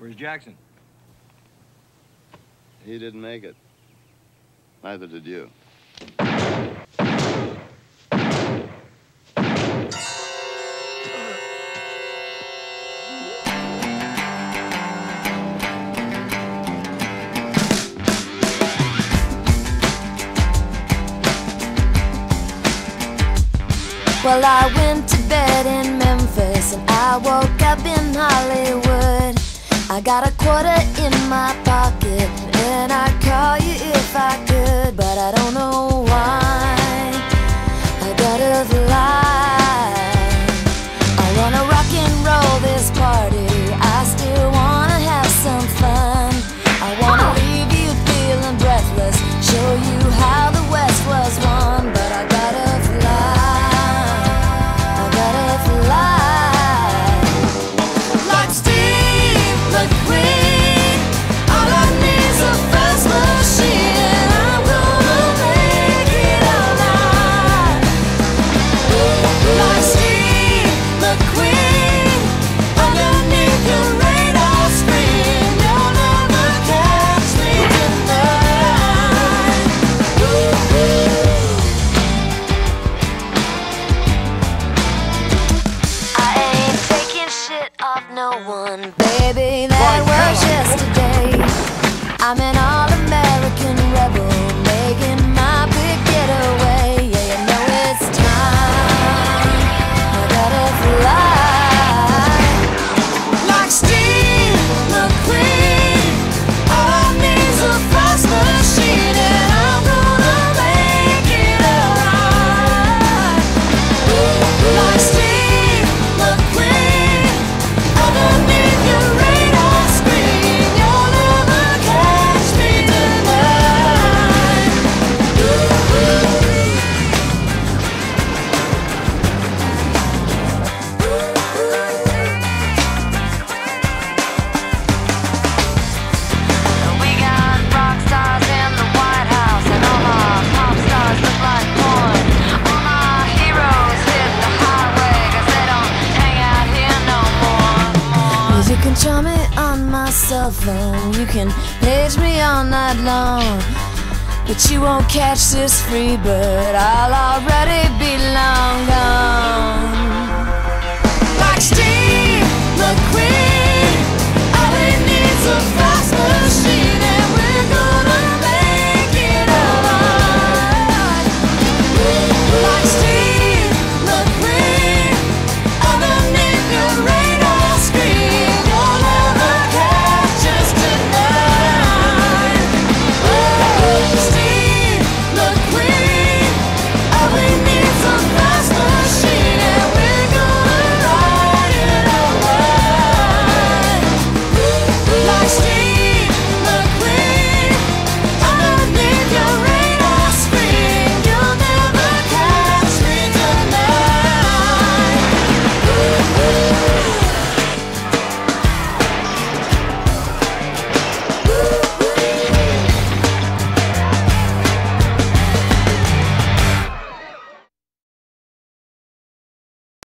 Where's Jackson? He didn't make it. Neither did you. Well, I went to bed in Memphis and I woke up in Hollywood. I got a quarter in my pocket and I'd call you if I could, but I don't know off no one, baby. That was yesterday. I'm an all-American rebel, can charm me on my cell phone, you can page me all night long. But you won't catch this free bird, I'll already be long gone.